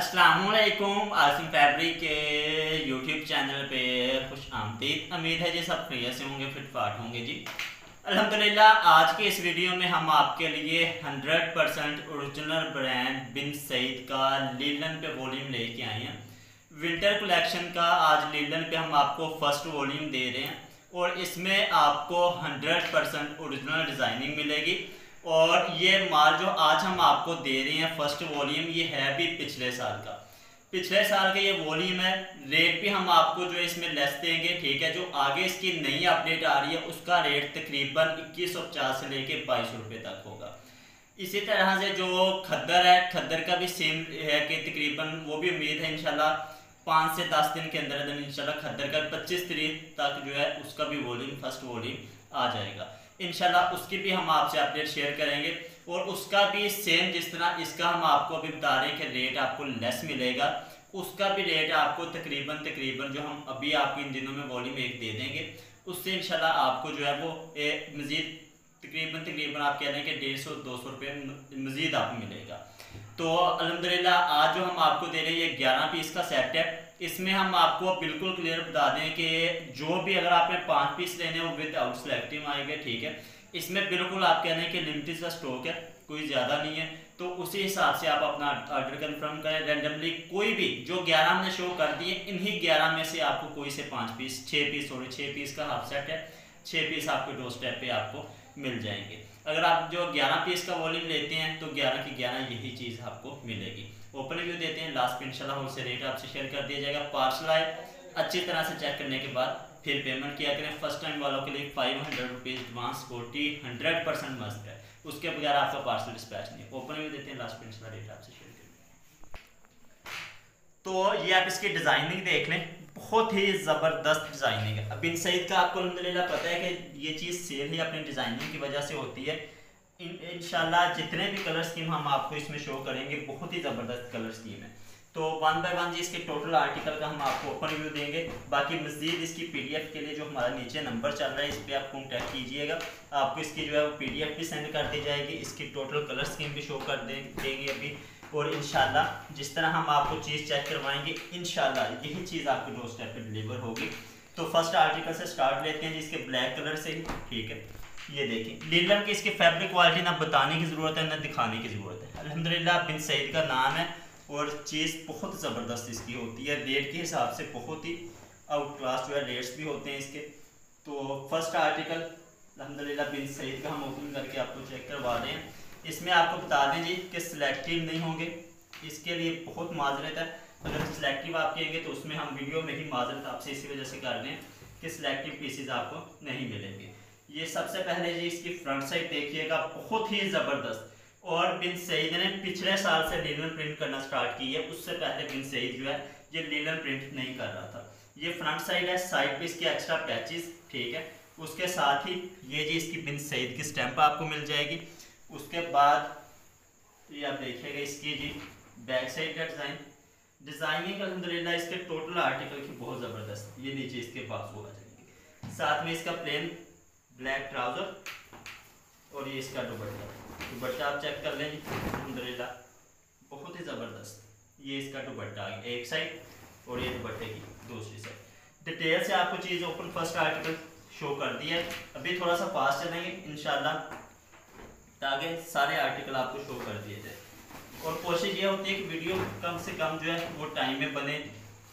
असलकुम आसिम फैब्रिक के YouTube channel पे खुश आमदीद। उम्मीद है जी सब क्रिया से होंगे, फिटफाट होंगे जी। अल्हम्दुलिल्लाह, आज के इस वीडियो में हम आपके लिए 100 percent original brand Bin Saeed का लीलन पे वॉल्यूम लेके आए हैं। विंटर कलेक्शन का आज लीलन पे हम आपको फ़र्स्ट वॉल्यूम दे रहे हैं और इसमें आपको 100 परसेंट ओरिजिनल डिज़ाइनिंग मिलेगी। और ये माल जो आज हम आपको दे रहे हैं फ़र्स्ट वॉल्यूम ये है भी पिछले साल का। पिछले साल का ये वॉल्यूम है रेट भी हम आपको जो इसमें लेस देंगे, ठीक है? जो आगे इसकी नई अपडेट आ रही है, उसका रेट तकरीबन इक्कीस सौ पचास से लेके बाईस रुपये तक होगा। इसी तरह से जो खद्दर है, खद्दर का भी सेम है कि तकरीबन वो भी उम्मीद है इनशाला पाँच से दस दिन के अंदर अंदर इंशाल्लाह खद्दर का पच्चीस तरीक तक जो है, उसका भी वॉल्यूम फ़र्स्ट वॉल्यूम आ जाएगा। इनशाला उसकी भी हम आपसे अपडेट शेयर करेंगे। और उसका भी सेम जिस तरह इसका हम आपको अभी बता रहे हैं कि रेट आपको लेस मिलेगा, उसका भी रेट आपको तकरीबन तकरीबन जो हम अभी आपको इन दिनों में वॉल्यूम एक दे देंगे, उससे इनशाला आपको जो है वो मज़ीद, तकरीबन तकरीबन आप कह रहे हैं कि डेढ़ सौ, दो सौ रुपये मज़ीद आपको मिलेगा। तो अलहमदिल्ला आज जो हम आपको दे रहे हैं, ये ग्यारह पीस का सेट है। इसमें हम आपको बिल्कुल क्लियर बता दें कि जो भी अगर आपने पाँच पीस लेने वो विद आउट सेलेक्टिव आएँगे, ठीक है? इसमें बिल्कुल आप कह रहे हैं कि लिमिटेड का स्टॉक है, कोई ज़्यादा नहीं है। तो उसी हिसाब से आप अपना ऑर्डर कंफर्म करें। रेंडमली कोई भी जो ग्यारह हमने शो कर दिए, इन्हीं ग्यारह में से आपको कोई से पाँच पीस छः पीस सॉरी छः पीस का हाफ़ सेट है। छः पीस आपके डो स्टेप पे आपको मिल जाएँगे। अगर आप जो 11 पीस का वॉल्यूम लेते हैं तो 11 की 11 यही चीज़ आपको मिलेगी। ओपन व्यू देते हैं लास्ट पे इंशाल्लाह होलसेल रेट आपसे शेयर कर दिया जाएगा। पार्सल आए, अच्छी तरह से चेक करने के बाद फिर पेमेंट किया करें। फ़र्स्ट टाइम वालों के लिए five hundred rupees advance forty hundred percent must है। उसके बगैर आपका पार्सल डिस्पैच नहीं ओपन व्यू देते हैं लास्ट पे इंशाल्लाह रेट आपसे शेयर करें तो ये आप इसकी डिज़ाइनिंग देख लें। बहुत ही ज़बरदस्त डिज़ाइनिंग है। अब इन सईद का आपको अलहमदिल्ला पता है कि ये चीज़ सेल ही अपनी डिज़ाइनिंग की वजह से होती है। इंशाल्लाह जितने भी कलर स्कीम हम आपको इसमें शो करेंगे, बहुत ही ज़बरदस्त कलर स्कीम है। तो वन बाय वन जी इसके टोटल आर्टिकल का हम आपको ओपन रिव्यू देंगे। बाकी मजीद इसकी पीडीएफ के लिए जो हमारा नीचे नंबर चल रहा है, इस पर आप कॉन्टैक्ट कीजिएगा। आपको इसकी जो है वो पीडीएफ भी सेंड कर दी जाएगी। इसकी टोटल कलर स्कीम भी शो कर देंगे अभी। और इन जिस तरह हम आपको चीज़ चेक करवाएँगे इन यही चीज़ आपके डोर स्टेप पर डिलीवर होगी। तो फ़र्स्ट आर्टिकल से स्टार्ट लेते हैं जिसके ब्लैक कलर से ही, ठीक है। ये देखें लीलन की इसकी फैब्रिक क्वालिटी ना बताने की ज़रूरत है, ना दिखाने की ज़रूरत है। अल्हम्दुलिल्लाह, बिन सईद का नाम है और चीज़ बहुत ज़बरदस्त इसकी होती है। रेट के हिसाब से बहुत ही आउट क्लास जो है रेट्स भी होते हैं इसके। तो फ़र्स्ट आर्टिकल अलहमदिल्ला बिन सईद का हम ओपन करके आपको चेक करवा रहे हैं इसमें आपको बता दें जी कि सिलेक्टिव नहीं होंगे। इसके लिए बहुत माजरत है। अगर सिलेक्टिव आप कहेंगे तो उसमें हम वीडियो में ही माजरत आपसे इसी वजह से कर रहे हैं कि सिलेक्टिव पीसीज आपको नहीं मिलेंगे। ये सबसे पहले जी इसकी फ्रंट साइड देखिएगा, बहुत ही ज़बरदस्त। और बिन सईद ने पिछले साल से लीलन प्रिंट करना स्टार्ट की है, उससे पहले बिन सईद जो है, ये लीलन प्रिंट नहीं कर रहा था। ये फ्रंट साइड है साइड पे इसके एक्स्ट्रा पैचेस ठीक है? उसके साथ ही ये जी इसकी बिन सईद की स्टैंप आपको मिल जाएगी। उसके बाद ये आप देखिएगा इसकी जी बैक साइड का डिज़ाइन डिज़ाइनिंग अलहमदिल्ला इसके टोटल आर्टिकल की बहुत ज़बरदस्त। ये नीचे इसके पास वो आ जाएँगे। साथ में इसका प्लेन ब्लैक ट्राउज़र और ये इसका दुपट्टा। दुपट्टा आप चेक कर लें अलहमदिल्ला बहुत ही ज़बरदस्त। ये इसका दुपट्टा एक साइड और ये दुपट्टे की दूसरी साइड। डिटेल से आपको चीज़ ओपन फ़र्स्ट आर्टिकल शो कर दिया है। अभी थोड़ा सा फास्ट चलेंगे इनशाला ताकि सारे आर्टिकल आपको शो कर दिए जाए। और कोशिश ये होती है कि वीडियो कम से कम जो है, वो टाइम में बने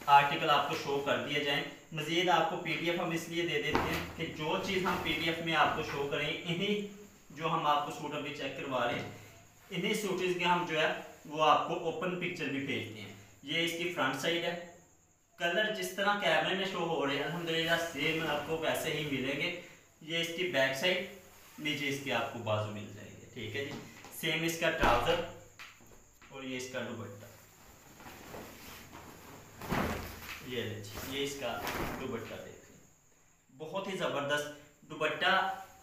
आर्टिकल आपको शो कर दिए जाएँ। मज़ीद आपको पीडीएफ हम इसलिए दे देते हैं कि जो चीज़ हम पीडीएफ में आपको शो करें, इन्हीं जो हम आपको सूट अभी चेक करवा रहे हैं, इन्हीं सूटीज़ के हम जो है, वो आपको ओपन पिक्चर भी भेजते हैं। ये इसकी फ्रंट साइड है। कलर जिस तरह कैमरे में शो हो रहे हैं अलहमदिल्ला सेम आपको वैसे ही मिलेंगे। ये इसकी बैक साइड नीचे इसके आपको बाजू मिल जाएगी। ठीक है जी? सेम इसका ट्राउज़र और ये इसका दुपट्टा। ये ये इसका दुपट्टा देख बहुत ही ज़बरदस्त दुपट्टा,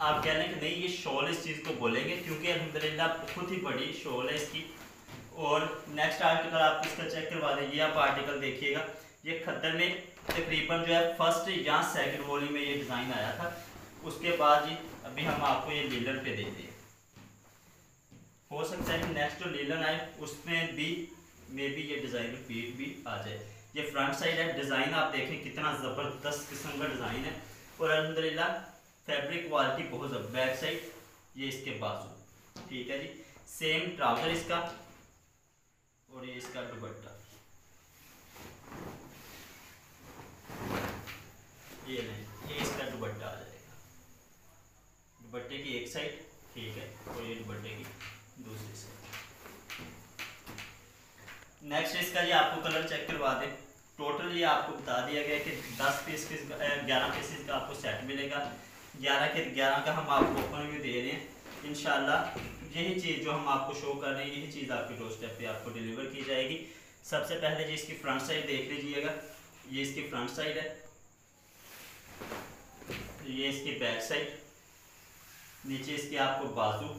आप कह लें कि नहीं, ये शॉल इस चीज़ को बोलेंगे क्योंकि अलहमदिल्ला बहुत ही बड़ी शॉल है इसकी। और नेक्स्ट आर्टिकल आप इसका चेक करवा दें, ये आप आर्टिकल देखिएगा। ये खद्दर में तकरीबन जो है फ़र्स्ट या सेकंड वॉल्यूम में ये डिज़ाइन आया था। उसके बाद जी, अभी हम आपको ये लीलर पे देते हैं। हो सकता है कि नेक्स्ट जो लीलन आए, उसमें भी, मे भी ये डिज़ाइन रिपीट भी आ जाए। ये फ्रंट साइड है डिज़ाइन आप देखें कितना ज़बरदस्त किस्म का डिज़ाइन है। और अलहमदिल्ला फैब्रिक क्वालिटी बहुत बैक साइड ये इसके बाजू, ठीक है जी? सेम ट्राउज़र इसका, और ये इसका दुपट्टा। ये नहीं, ये इसका दुपट्टा आ जाएगा। दुपट्टे की एक साइड ठीक है, और ये दुपट्टे की दूसरी साइड नेक्स्ट इसका ये आपको कलर चेक करवा दें। टोटल ये आपको बता दिया गया कि 10 पीस के ग्यारह पीसेस का आपको सेट मिलेगा। 11 के 11 का हम आपको ओपन व्यू दे रहे हैं। इनशाला यही चीज़ जो हम आपको शो कर रहे हैं, यही चीज़ आपके डोर स्टेप पे आपको डिलीवर की जाएगी। सबसे पहले जी इसकी फ्रंट साइड देख लीजिएगा। ये इसकी फ्रंट साइड है। ये इसकी बैक साइड नीचे इसकी आपको बाजू।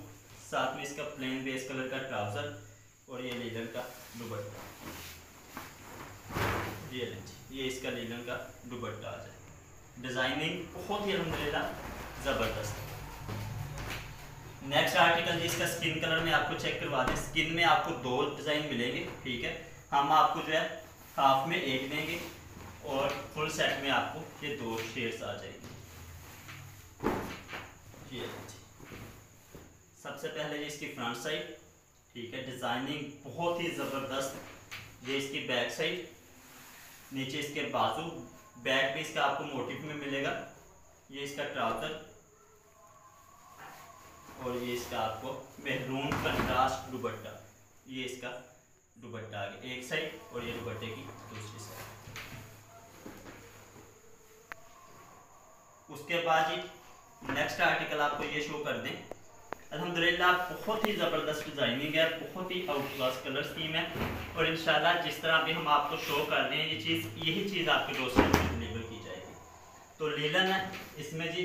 साथ में इसका प्लेन बेस कलर का ट्राउज़र और ये लीलन का दुपट्टा। ये ये इसका लीलन का दुपट्टा आ जाए। डिज़ाइनिंग बहुत ही अलहमदिल्ला ज़बरदस्त। नेक्स्ट आर्टिकल जी, इसका स्किन कलर में आपको चेक करवा दें। स्किन में आपको दो डिज़ाइन मिलेंगे, ठीक है? हम आपको जो है हाफ़ में एक देंगे और फुल सेट में आपको ये दो शेड्स आ जाएँगे। ये सबसे पहले जी इसकी फ्रंट साइड ठीक है? डिज़ाइनिंग बहुत ही ज़बरदस्त। ये इसकी बैक साइड नीचे इसके बाजू बैक पे इसका आपको मोटिव में मिलेगा। ये इसका ट्राउज़र और ये इसका आपको मेहरून कंट्रास्ट दुपट्टा। ये इसका दुपट्टा आगे, एक साइड और ये दुबट्टे की दूसरी साइड। उसके बाद जी नेक्स्ट आर्टिकल आपको ये शो कर दें। अलहमदिल्ला बहुत ही ज़बरदस्त डिज़ाइनिंग है, बहुत ही आउट क्लास कलर स्कीम है। और इन जिस तरह भी हम आपको शो कर रहे हैं, ये चीज़, यही चीज़ आपके डोस्टर में डिलीवर की जाएगी। तो लीलन है, इसमें जी,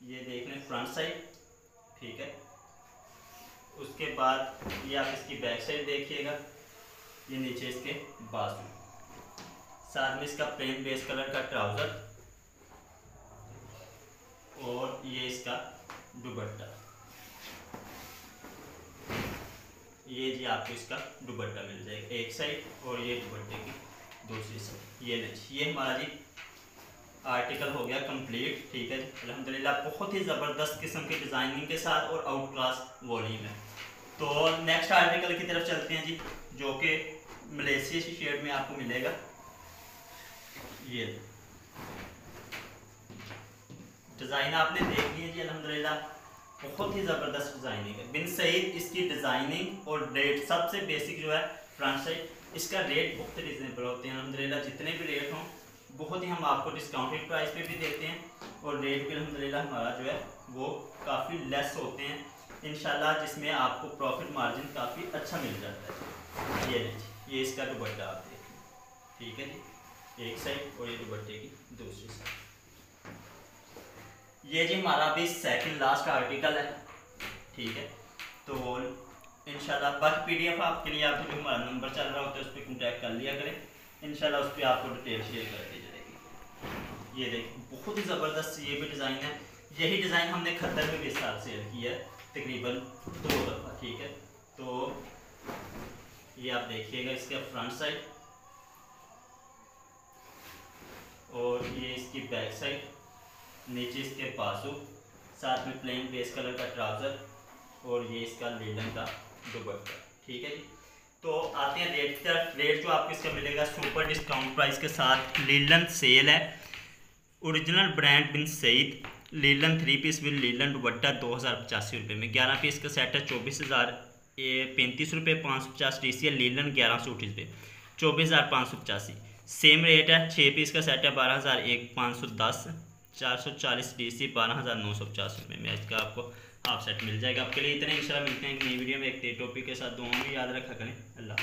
ये देख लें फ्रंट साइड ठीक है। उसके बाद ये आप इसकी बैक साइड देखिएगा, ये नीचे इसके बाजू। साथ में इसका प्लेन बेस कलर का ट्राउज़र और ये इसका दुपट्टा। ये जी आपको इसका दुपट्टा मिल जाएगा, एक साइड और ये दुपट्टे की दूसरी साइड ये नहीं ये हमारा जी आर्टिकल हो गया कंप्लीट ठीक है अलहमदिल्ला बहुत ही ज़बरदस्त किस्म की डिज़ाइनिंग के साथ और आउट क्लास वॉल्यूम है। तो नेक्स्ट आर्टिकल की तरफ़ चलते हैं जी, जो कि मलेशिया शेड में आपको मिलेगा। ये डिज़ाइन आपने देख लिया जी अलहमदिल्ला बहुत ही ज़बरदस्त डिज़ाइनिंग है। बिन सईद, इसकी डिज़ाइनिंग और रेट सबसे बेसिक जो है फ्रंट साइड इसका रेट बहुत रिजनेबल होते हैं। अलहमदिल्ला जितने भी रेट हों, बहुत ही हम आपको डिस्काउंटेड प्राइस पे भी देते हैं और रेट भी अलहमदिल्ला हमारा जो है, वो काफ़ी लेस होते हैं। इन जिसमें आपको प्रॉफिट मार्जिन काफ़ी अच्छा मिल जाता है। ये नहीं ये इसका दुपट्टा आप देखें। ठीक है जी, एक साइड और ये दुपट्टे की दूसरी साइड ये जी हमारा अभी सेकंड लास्ट आर्टिकल है, ठीक है? तो इनशाला बाकी पीडीएफ आपके लिए, आपको जो हमारा नंबर चल रहा होता है, उस पर कॉन्टैक्ट कर लिया करें। इनशाला उस पर आपको डिटेल शेयर कर दी जाएगी। ये देख, बहुत ही ज़बरदस्त ये भी डिज़ाइन है। यही डिज़ाइन हमने खतर में भी साल सेल किया है, तकरीबन दो दफ़ा, ठीक है? तो ये आप देखिएगा इसका फ्रंट साइड और ये इसकी बैक साइड नीचे इसके पासू साथ में प्लेन बेस कलर का ट्राउज़र और ये इसका लीलन का दुपट्टा। ठीक है जी? तो आते हैं रेट का। रेट जो आपको इसका मिलेगा सुपर डिस्काउंट प्राइस के साथ लीलन सेल है। Original brand Bin Saeed linen three piece will linen dupatta दो हज़ार पचासी रुपये में। ग्यारह पीस का सेट है, चौबीस हज़ार पैंतीस रुपये पाँच सौ पचास डी सी है लीलन ग्यारह सौ रुपये चौबीस हज़ार पाँच सौ पचासी। सेम रेट है छः पीस का सेट है, बारह हज़ार एक, पाँच सौ दस। चार सौ चालीस सी बारह हज़ार नौ सौ पचास रुपये में का आपको हाफ़ सेट मिल जाएगा। आपके लिए इतने इंशाल्लाह मिलते हैं कि नई वीडियो में। एक टॉपिक के साथ। दोनों भी याद रखा करें। अल्लाह